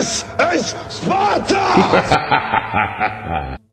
This is Sparta!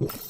Whoa.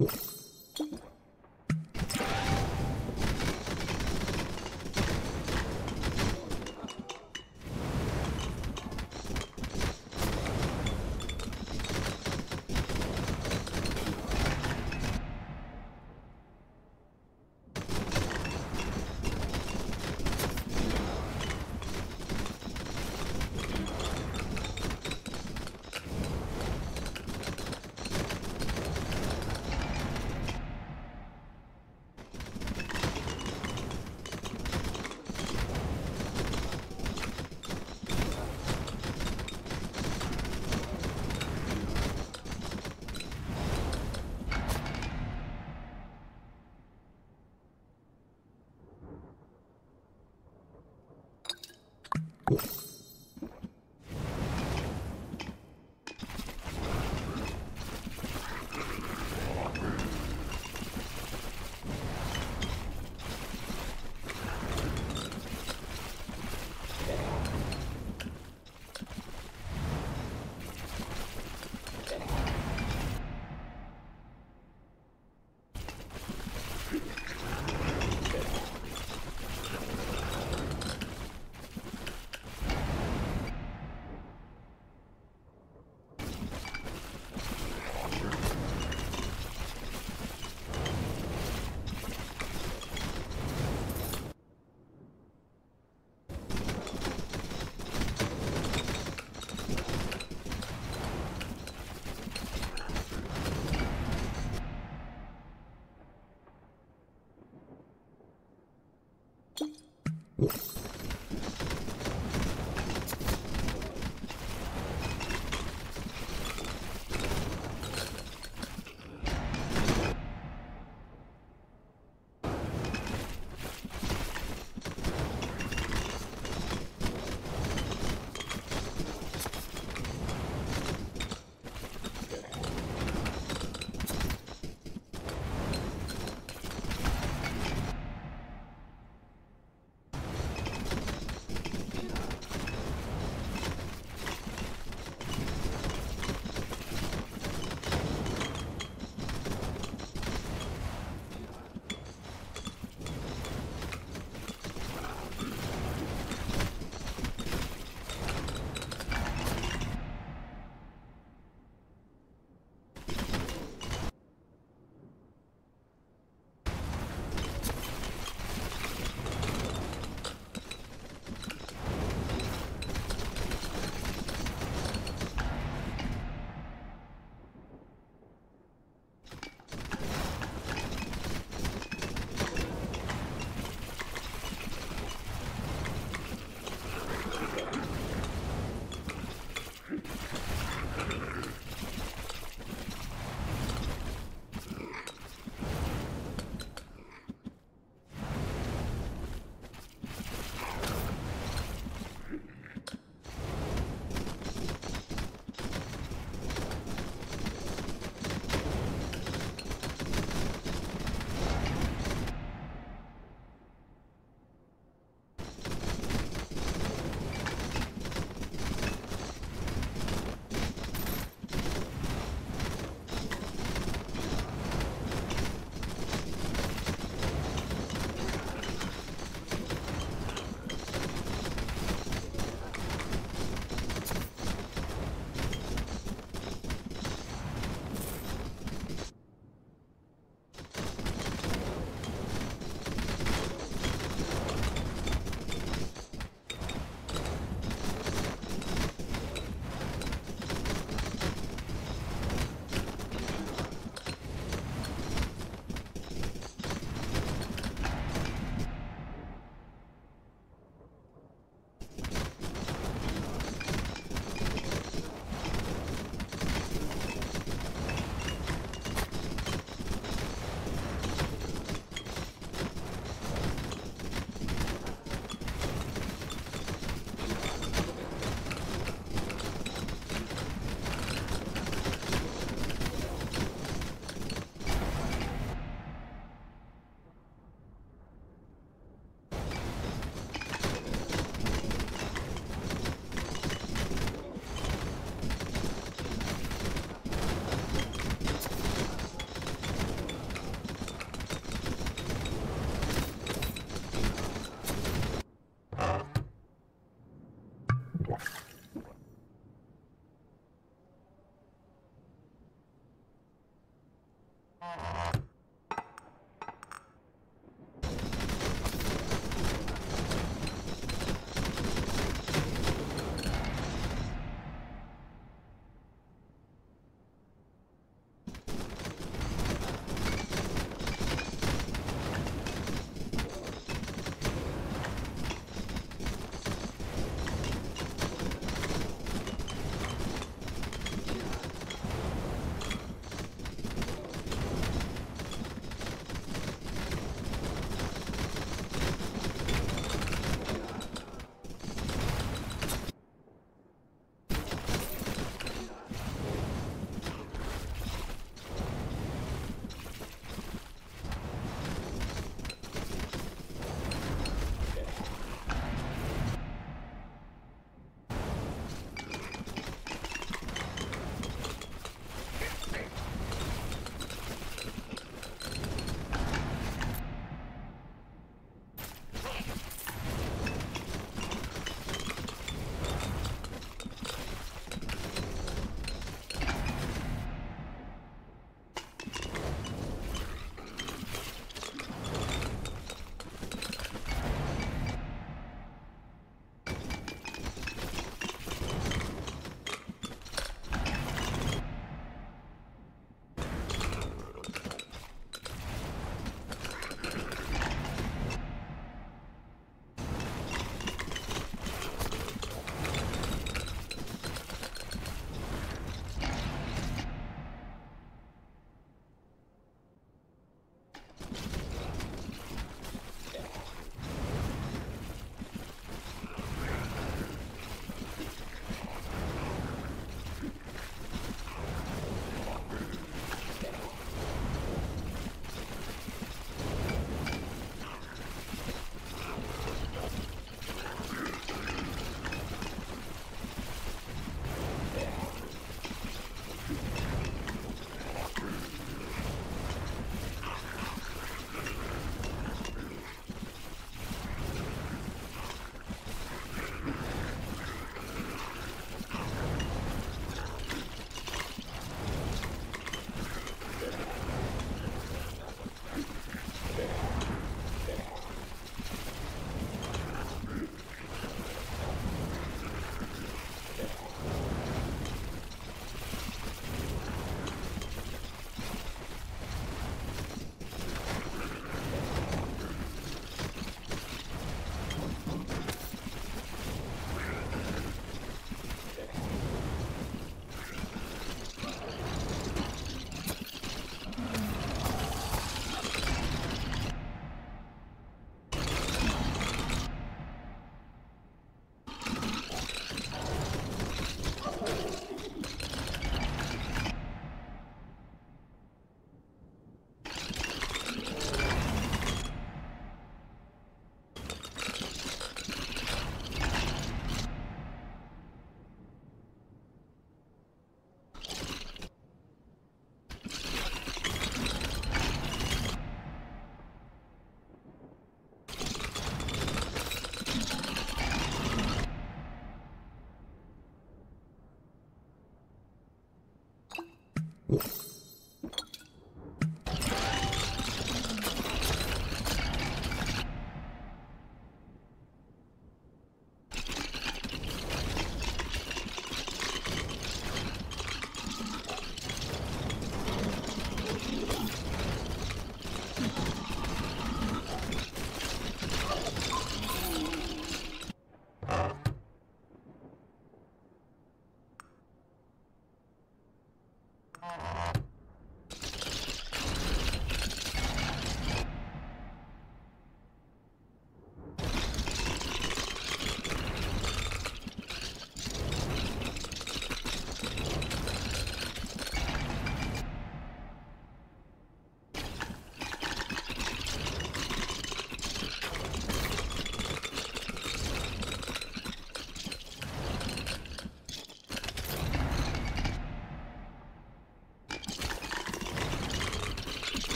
You